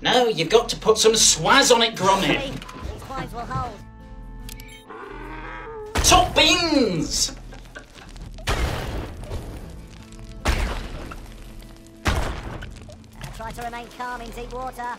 No, you've got to put some swaz on it, Gromit. Top beans! I try to remain calm in deep water.